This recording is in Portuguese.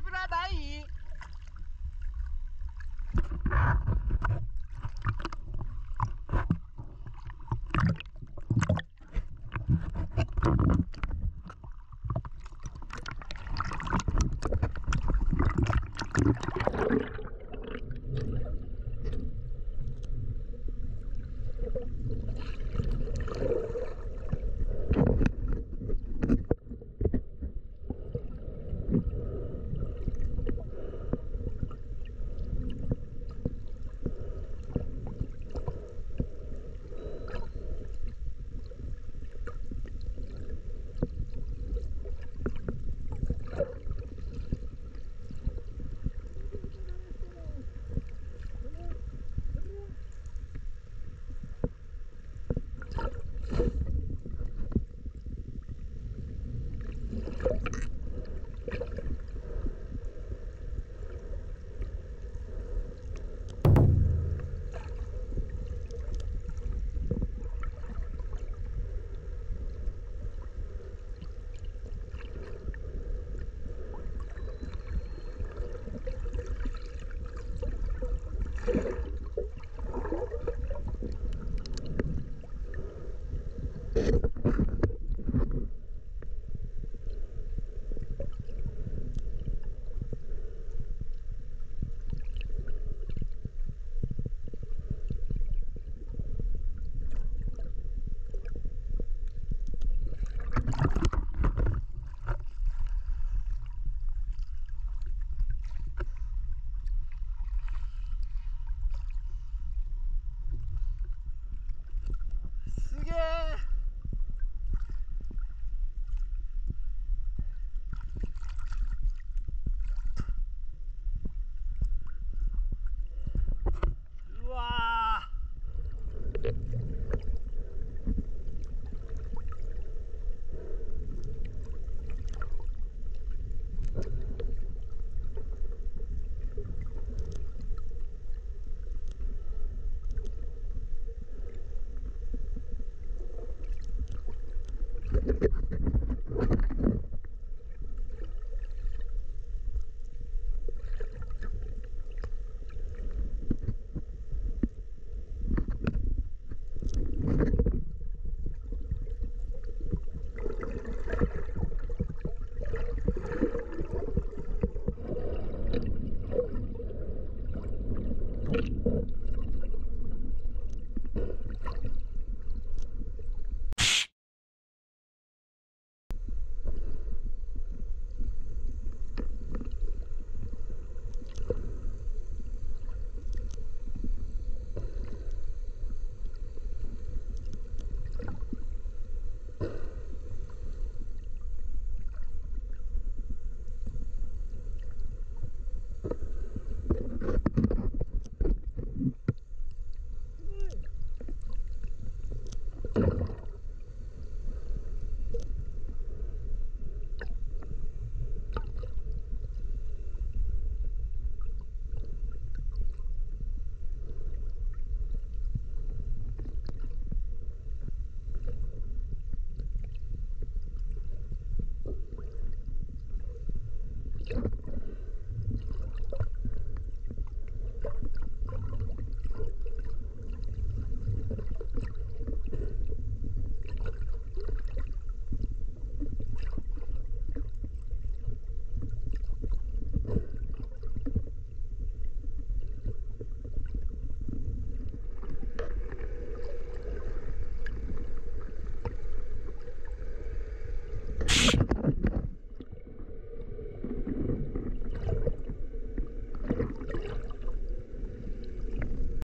pra daí. Thank